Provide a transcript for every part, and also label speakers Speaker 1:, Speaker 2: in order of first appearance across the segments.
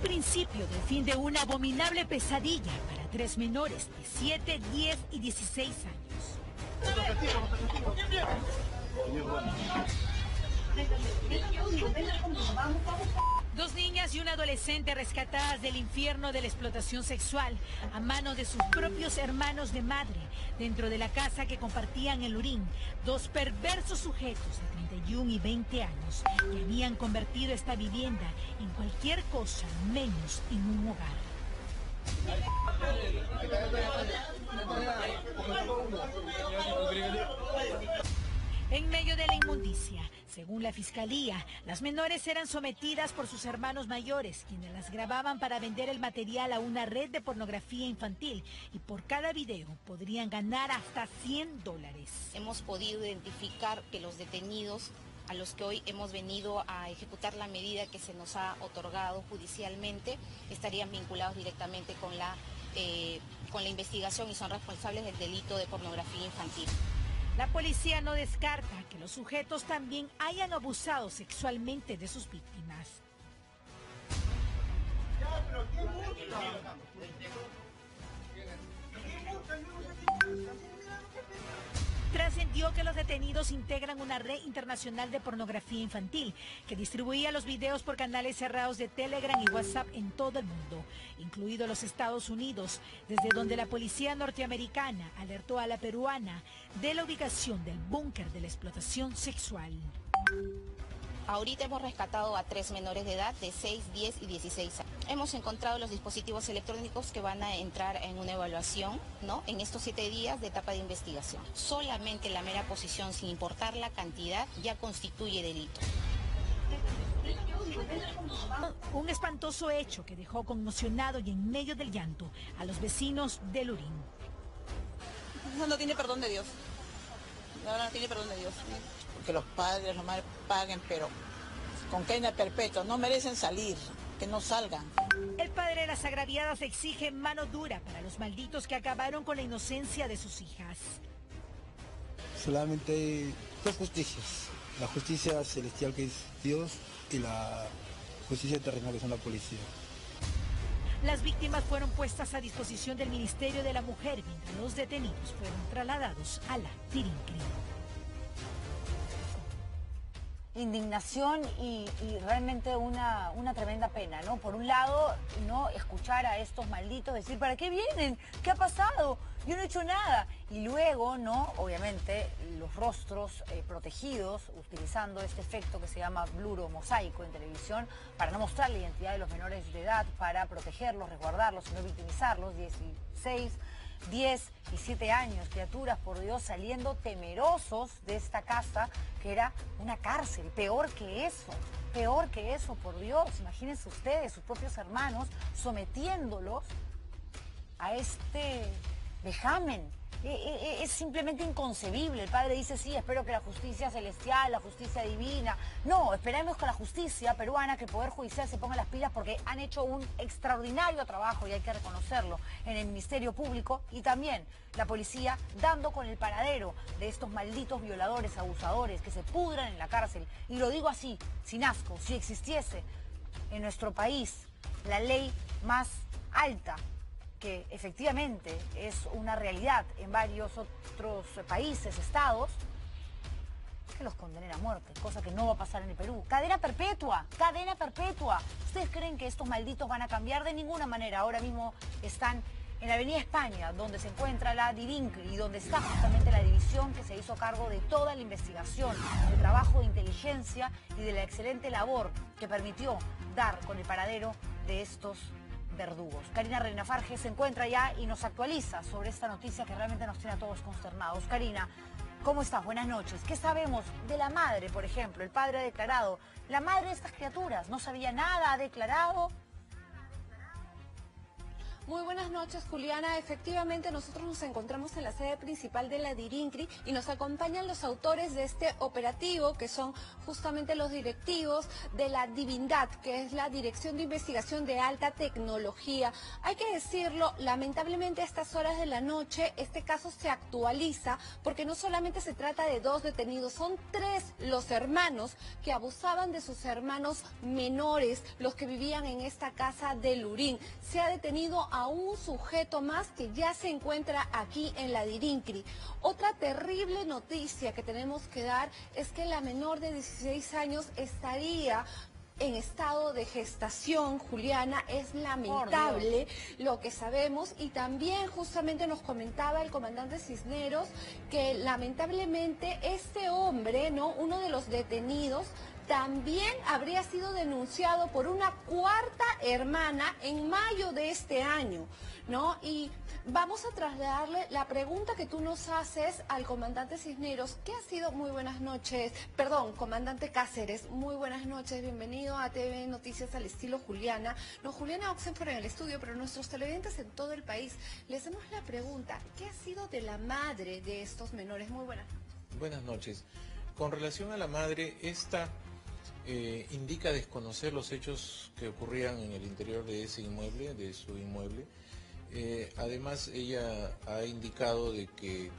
Speaker 1: principio del fin de una abominable pesadilla para tres menores de 7, 10 y 16 años. Dos niñas y un adolescente rescatadas del infierno de la explotación sexual a manos de sus propios hermanos de madre dentro de la casa que compartían en Lurín. Dos perversos sujetos de 31 y 20 años que habían convertido esta vivienda en cualquier cosa menos en un hogar. En medio de la inmundicia, según la fiscalía, las menores eran sometidas por sus hermanos mayores, quienes las grababan para vender el material a una red de pornografía infantil y por cada video podrían ganar hasta 100 dólares.
Speaker 2: Hemos podido identificar que los detenidos a los que hoy hemos venido a ejecutar la medida que se nos ha otorgado judicialmente estarían vinculados directamente con la, eh, con la investigación y son responsables del delito de pornografía infantil.
Speaker 1: La policía no descarta que los sujetos también hayan abusado sexualmente de sus víctimas. Trascendió que los detenidos integran una red internacional de pornografía infantil que distribuía los videos por canales cerrados de Telegram y WhatsApp en todo el mundo, incluido los Estados Unidos, desde donde la policía norteamericana alertó a la peruana de la ubicación del búnker de la explotación sexual.
Speaker 2: Ahorita hemos rescatado a tres menores de edad de 6, 10 y 16 años. Hemos encontrado los dispositivos electrónicos que van a entrar en una evaluación ¿no? en estos siete días de etapa de investigación. Solamente la mera posición, sin importar la cantidad, ya constituye delito.
Speaker 1: Un espantoso hecho que dejó conmocionado y en medio del llanto a los vecinos de Lurín.
Speaker 3: No tiene perdón de Dios. No, no tiene perdón de Dios que los padres, los madres paguen, pero con cadena perpetua, no merecen salir, que no salgan.
Speaker 1: El padre de las agraviadas exige mano dura para los malditos que acabaron con la inocencia de sus hijas.
Speaker 4: Solamente hay dos justicias, la justicia celestial que es Dios y la justicia terrenal que es la policía.
Speaker 1: Las víctimas fueron puestas a disposición del Ministerio de la Mujer mientras los detenidos fueron trasladados a la Tirincri
Speaker 5: indignación y, realmente una, una, tremenda pena, ¿no? Por un lado, no escuchar a estos malditos decir, ¿para qué vienen? ¿Qué ha pasado? Yo no he hecho nada. Y luego, ¿no? Obviamente, los rostros eh, protegidos, utilizando este efecto que se llama bluro mosaico en televisión, para no mostrar la identidad de los menores de edad, para protegerlos, resguardarlos y no victimizarlos, 16 10 y 7 años, criaturas, por Dios, saliendo temerosos de esta casa que era una cárcel, peor que eso, peor que eso, por Dios, imagínense ustedes, sus propios hermanos, sometiéndolos a este vejamen es simplemente inconcebible. El padre dice, sí, espero que la justicia celestial, la justicia divina. No, esperemos que la justicia peruana, que el Poder Judicial se ponga las pilas porque han hecho un extraordinario trabajo, y hay que reconocerlo, en el Ministerio Público y también la policía dando con el paradero de estos malditos violadores, abusadores, que se pudran en la cárcel. Y lo digo así, sin asco, si existiese en nuestro país la ley más alta que efectivamente es una realidad en varios otros países, estados, que los condenen a muerte, cosa que no va a pasar en el Perú. Cadena perpetua, cadena perpetua. ¿Ustedes creen que estos malditos van a cambiar? De ninguna manera. Ahora mismo están en la Avenida España, donde se encuentra la DIRINC y donde está justamente la división que se hizo cargo de toda la investigación, el trabajo de inteligencia y de la excelente labor que permitió dar con el paradero de estos verdugos. Karina Reina Farge se encuentra ya y nos actualiza sobre esta noticia que realmente nos tiene a todos consternados. Karina, ¿cómo estás? Buenas noches. ¿Qué sabemos de la madre, por ejemplo? El padre ha declarado, la madre de estas criaturas no sabía nada, ha declarado...
Speaker 6: Muy buenas noches, Juliana. Efectivamente, nosotros nos encontramos en la sede principal de la DIRINCRI y nos acompañan los autores de este operativo, que son justamente los directivos de la Divindad, que es la Dirección de Investigación de Alta Tecnología. Hay que decirlo, lamentablemente a estas horas de la noche este caso se actualiza porque no solamente se trata de dos detenidos, son tres los hermanos que abusaban de sus hermanos menores, los que vivían en esta casa de Lurín. Se ha detenido a un sujeto más que ya se encuentra aquí en la Dirincri. Otra terrible noticia que tenemos que dar es que la menor de 16 años estaría en estado de gestación, Juliana, es lamentable lo que sabemos y también justamente nos comentaba el comandante Cisneros que lamentablemente este hombre, ¿no? Uno de los detenidos también habría sido denunciado por una cuarta hermana en mayo de este año, ¿no? Y vamos a trasladarle la pregunta que tú nos haces al comandante Cisneros, que ha sido muy buenas noches, perdón, comandante Cáceres, muy buenas noches, bienvenido a TV Noticias al estilo Juliana. No, Juliana Oxenford en el estudio, pero nuestros televidentes en todo el país, le hacemos la pregunta, ¿qué ha sido de la madre de estos menores? Muy buenas.
Speaker 7: Buenas noches. Con relación a la madre, esta eh, indica desconocer los hechos que ocurrían en el interior de ese inmueble, de su inmueble. Eh, además, ella ha indicado de que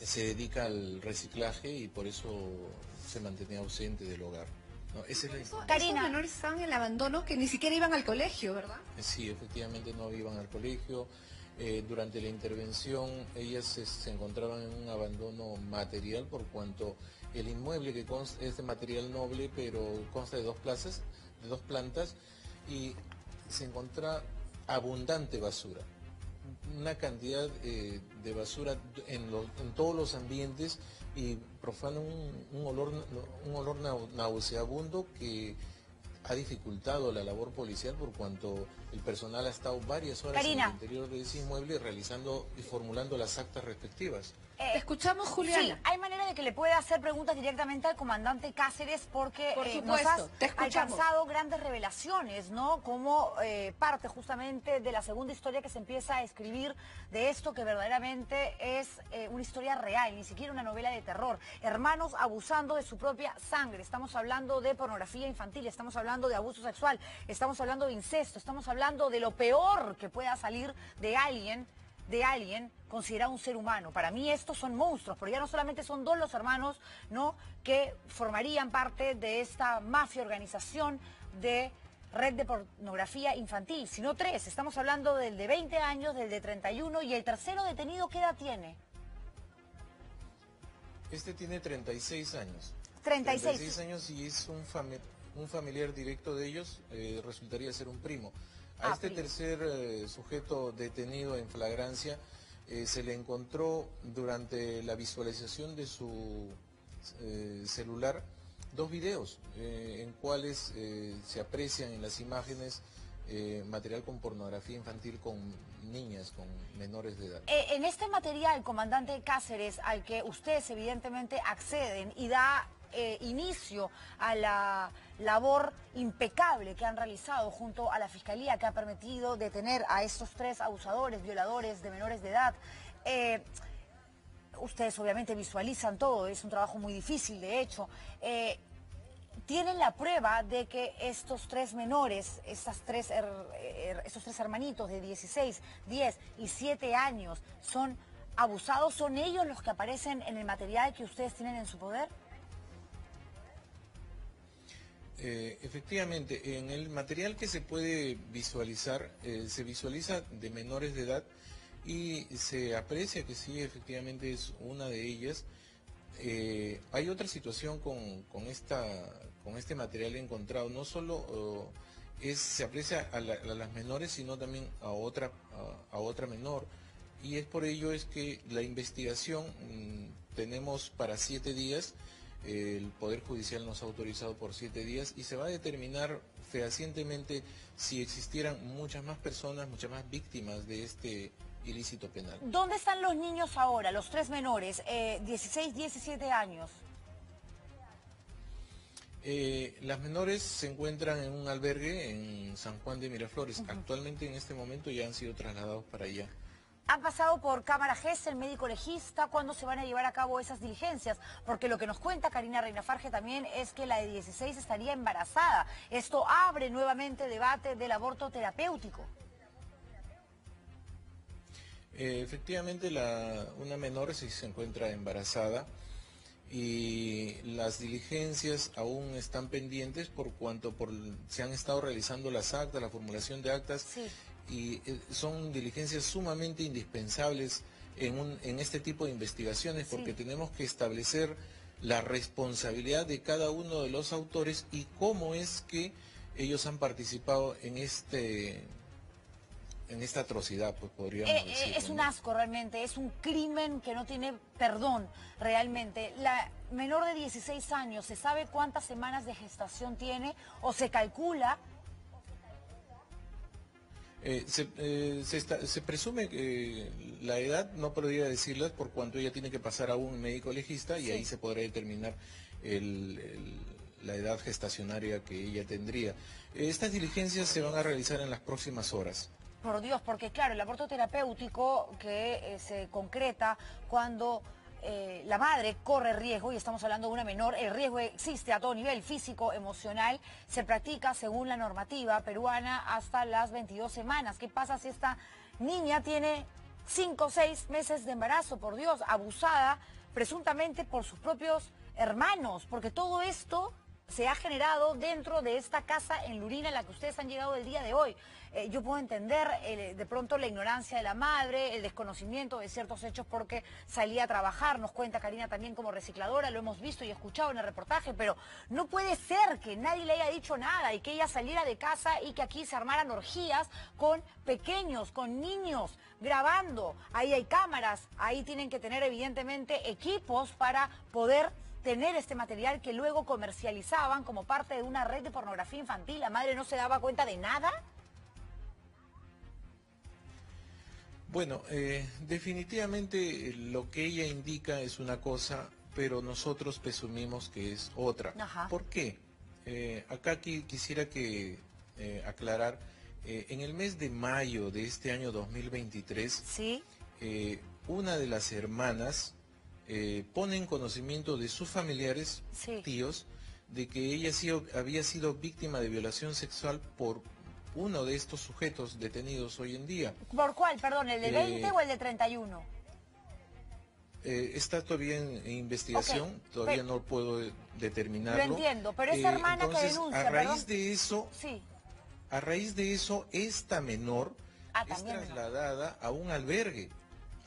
Speaker 7: se dedica al reciclaje y por eso se mantenía ausente del hogar.
Speaker 6: No, esa es la... Karina. menores estaban en el abandono que ni siquiera iban al colegio, ¿verdad?
Speaker 7: Sí, efectivamente no iban al colegio. Eh, durante la intervención ellas se, encontraban en un abandono material por cuanto el inmueble que es de material noble pero consta de dos plazas, de dos plantas y se encuentra abundante basura. Una cantidad eh, de basura en, todos los ambientes y profana un, olor, un olor nauseabundo que ha dificultado la labor policial por cuanto el personal ha estado varias horas en el interior de ese inmueble realizando y formulando las actas respectivas.
Speaker 6: Eh, escuchamos, Juliana. Sí,
Speaker 5: hay manera de que le pueda hacer preguntas directamente al comandante Cáceres porque
Speaker 6: Por eh, nos has
Speaker 5: alcanzado grandes revelaciones, ¿no? Como eh, parte justamente de la segunda historia que se empieza a escribir de esto que verdaderamente es una historia real, ni siquiera una novela de terror. Hermanos abusando de su propia sangre. Estamos hablando de pornografía infantil, estamos hablando de abuso sexual, estamos hablando de incesto, estamos hablando de lo peor que pueda salir de alguien de alguien considerado un ser humano. Para mí estos son monstruos, porque ya no solamente son dos los hermanos, ¿no? Que formarían parte de esta mafia organización de red de pornografía infantil, sino tres. Estamos hablando del de 20 años, del de 31 y el tercero detenido, ¿qué edad tiene?
Speaker 7: Este tiene 36 años.
Speaker 5: 36.
Speaker 7: 36 años y es un, un familiar directo de ellos, eh, resultaría ser un primo. A este tercer eh, sujeto detenido en flagrancia eh, se le encontró durante la visualización de su eh, celular dos videos en cuales se aprecian en las imágenes material con pornografía infantil con niñas, con menores de edad.
Speaker 5: en este material, comandante Cáceres, al que ustedes evidentemente acceden y da eh, inicio a la labor impecable que han realizado junto a la Fiscalía que ha permitido detener a estos tres abusadores, violadores de menores de edad. Eh, ustedes obviamente visualizan todo, es un trabajo muy difícil de hecho. Eh, tienen la prueba de que estos tres menores, estas tres, estos tres hermanitos de 16, 10 y 7 años son abusados, ¿son ellos los que aparecen en el material que ustedes tienen en su poder?
Speaker 7: Eh, efectivamente, en el material que se puede visualizar, eh, se visualiza de menores de edad y se aprecia que sí, efectivamente es una de ellas. Eh, hay otra situación con, esta, con este material encontrado, no solo se aprecia a, las menores, sino también a otra, a, otra menor. Y es por ello es que la investigación mm, tenemos para siete días el Poder Judicial nos ha autorizado por siete días y se va a determinar fehacientemente si existieran muchas más personas, muchas más víctimas de este ilícito penal.
Speaker 5: ¿Dónde están los niños ahora, los tres menores, 16, 17 años?
Speaker 7: Eh, las menores se encuentran en un albergue en San Juan de Miraflores. Actualmente en este momento ya han sido trasladados para allá.
Speaker 5: Han pasado por Cámara GES, el médico legista, ¿cuándo se van a llevar a cabo esas diligencias? Porque lo que nos cuenta Karina Reinafarge también es que la de 16 estaría embarazada. Esto abre nuevamente debate del aborto terapéutico.
Speaker 7: Eh, efectivamente, una menor sí se encuentra embarazada y las diligencias aún están pendientes por cuanto por, se han estado realizando las actas, la formulación de actas y eh, son diligencias sumamente indispensables en, un, en este tipo de investigaciones porque tenemos que establecer la responsabilidad de cada uno de los autores y cómo es que ellos han participado en este en esta atrocidad, pues podríamos eh, eh, decir.
Speaker 5: Es un asco realmente, es un crimen que no tiene perdón realmente. La menor de 16 años, ¿se sabe cuántas semanas de gestación tiene o se calcula
Speaker 7: eh, eh, se, presume que la edad no podría decirlas por cuanto ella tiene que pasar a un médico legista y ahí se podrá determinar la edad gestacionaria que ella tendría. Estas diligencias se van a realizar en las próximas horas.
Speaker 5: Por Dios, porque claro, el aborto terapéutico que eh, se concreta cuando eh, la madre corre riesgo, y estamos hablando de una menor, el riesgo existe a todo nivel, físico, emocional, se practica según la normativa peruana hasta las 22 semanas. ¿Qué pasa si esta niña tiene 5 o 6 meses de embarazo, por Dios, abusada presuntamente por sus propios hermanos? Porque todo esto se ha generado dentro de esta casa en Lurina en la que ustedes han llegado el día de hoy. Eh, yo puedo entender eh, de pronto la ignorancia de la madre, el desconocimiento de ciertos hechos porque salía a trabajar, nos cuenta Karina también como recicladora, lo hemos visto y escuchado en el reportaje, pero no puede ser que nadie le haya dicho nada y que ella saliera de casa y que aquí se armaran orgías con pequeños, con niños, grabando. Ahí hay cámaras, ahí tienen que tener evidentemente equipos para poder tener este material que luego comercializaban como parte de una red de pornografía infantil. ¿La madre no se daba cuenta de nada?
Speaker 7: Bueno, eh, definitivamente lo que ella indica es una cosa, pero nosotros presumimos que es otra. ¿Por qué? Eh, acá quisiera que eh, aclarar, en el mes de mayo de este año 2023, ¿Sí? una de las hermanas pone en conocimiento de sus familiares, tíos, de que ella había sido víctima de violación sexual por uno de estos sujetos detenidos hoy en día.
Speaker 5: ¿Por cuál? Perdón, ¿el de 20 eh, o el de 31?
Speaker 7: Eh, está todavía en, investigación, todavía no puedo determinarlo.
Speaker 5: Lo entiendo, pero esa hermana que denuncia,
Speaker 7: a raíz de eso, sí. a raíz de eso, esta menor ah, es trasladada a un albergue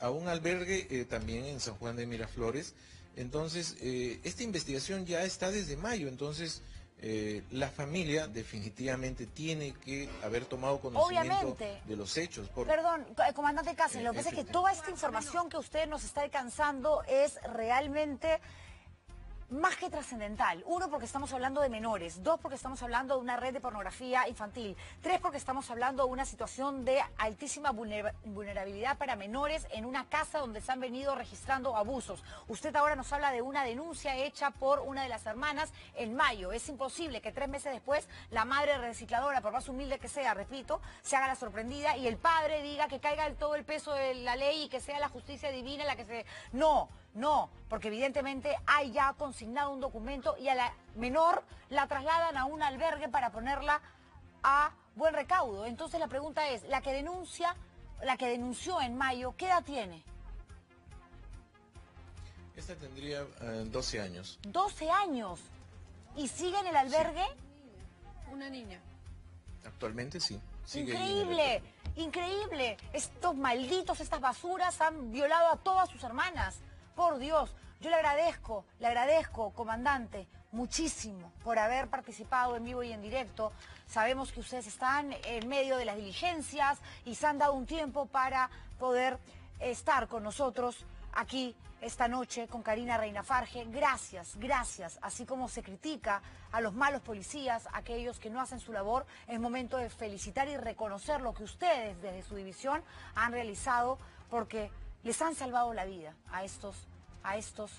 Speaker 7: a un albergue eh, también en San Juan de Miraflores. Entonces, eh, esta investigación ya está desde mayo, entonces eh, la familia definitivamente tiene que haber tomado conocimiento de los hechos.
Speaker 5: Perdón, comandante Cáceres, lo que pasa es que toda esta información que usted nos está alcanzando es realmente más que trascendental. Uno, porque estamos hablando de menores. Dos, porque estamos hablando de una red de pornografía infantil. Tres, porque estamos hablando de una situación de altísima vulnerabilidad para menores en una casa donde se han venido registrando abusos. Usted ahora nos habla de una denuncia hecha por una de las hermanas en mayo. Es imposible que tres meses después la madre recicladora, por más humilde que sea, repito, se haga la sorprendida y el padre diga que caiga todo el peso de la ley y que sea la justicia divina la que se... No, no, porque evidentemente hay ya consignado un documento y a la menor la trasladan a un albergue para ponerla a buen recaudo. Entonces la pregunta es, la que denuncia, la que denunció en mayo, ¿qué edad tiene?
Speaker 7: Esta tendría 12 eh, años.
Speaker 5: 12 años. ¿Y sigue en el albergue?
Speaker 6: Una niña.
Speaker 7: Actualmente sí.
Speaker 5: increíble, increíble. Estos malditos, estas basuras han violado a todas sus hermanas. Por Dios, yo le agradezco, le agradezco, comandante, muchísimo por haber participado en vivo y en directo. Sabemos que ustedes están en medio de las diligencias y se han dado un tiempo para poder estar con nosotros aquí esta noche con Karina Reina Farge. Gracias, gracias. Así como se critica a los malos policías, aquellos que no hacen su labor, es momento de felicitar y reconocer lo que ustedes desde su división han realizado porque les han salvado la vida a estos, a estos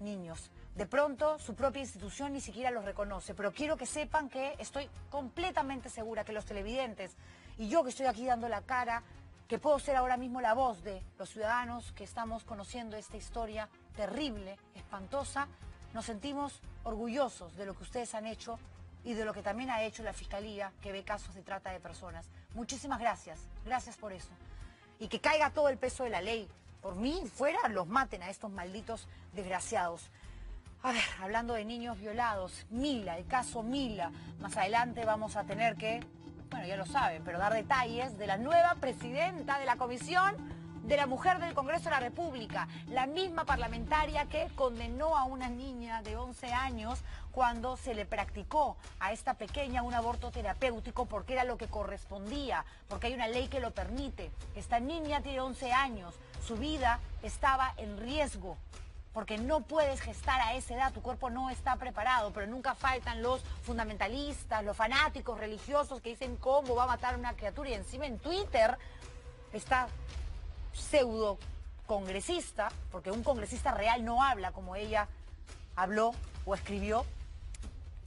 Speaker 5: niños. De pronto su propia institución ni siquiera los reconoce, pero quiero que sepan que estoy completamente segura que los televidentes y yo que estoy aquí dando la cara, que puedo ser ahora mismo la voz de los ciudadanos que estamos conociendo esta historia terrible, espantosa, nos sentimos orgullosos de lo que ustedes han hecho y de lo que también ha hecho la Fiscalía que ve casos de trata de personas. Muchísimas gracias, gracias por eso. Y que caiga todo el peso de la ley. Por mí, fuera, los maten a estos malditos desgraciados. A ver, hablando de niños violados, Mila, el caso Mila. Más adelante vamos a tener que, bueno, ya lo saben, pero dar detalles de la nueva presidenta de la Comisión de la Mujer del Congreso de la República, la misma parlamentaria que condenó a una niña de 11 años cuando se le practicó a esta pequeña un aborto terapéutico porque era lo que correspondía, porque hay una ley que lo permite. Esta niña tiene 11 años, su vida estaba en riesgo porque no puedes gestar a esa edad, tu cuerpo no está preparado, pero nunca faltan los fundamentalistas, los fanáticos religiosos que dicen cómo va a matar a una criatura y encima en Twitter está pseudo congresista, porque un congresista real no habla como ella habló o escribió,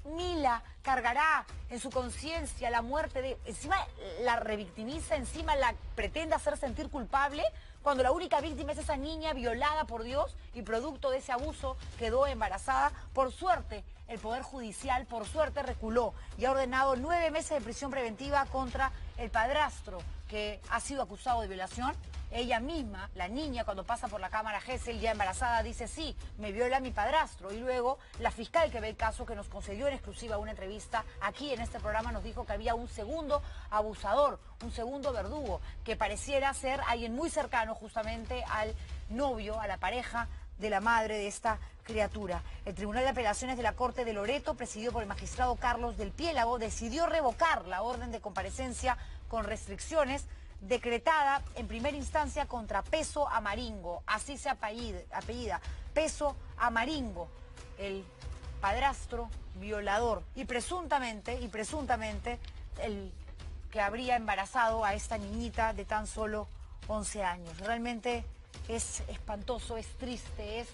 Speaker 5: Mila cargará en su conciencia la muerte de... Encima la revictimiza, encima la pretende hacer sentir culpable, cuando la única víctima es esa niña violada por Dios y producto de ese abuso quedó embarazada. Por suerte, el Poder Judicial, por suerte, reculó y ha ordenado nueve meses de prisión preventiva contra el padrastro que ha sido acusado de violación ella misma, la niña, cuando pasa por la cámara Gessel ya embarazada, dice, sí, me viola mi padrastro. Y luego la fiscal que ve el caso, que nos concedió en exclusiva una entrevista aquí en este programa, nos dijo que había un segundo abusador, un segundo verdugo, que pareciera ser alguien muy cercano justamente al novio, a la pareja de la madre de esta criatura. El Tribunal de Apelaciones de la Corte de Loreto, presidido por el magistrado Carlos del Piélago, decidió revocar la orden de comparecencia con restricciones decretada en primera instancia contra Peso Amaringo, así se apellida, Peso Amaringo, el padrastro violador. Y presuntamente, y presuntamente el que habría embarazado a esta niñita de tan solo 11 años. Realmente es espantoso, es triste, es...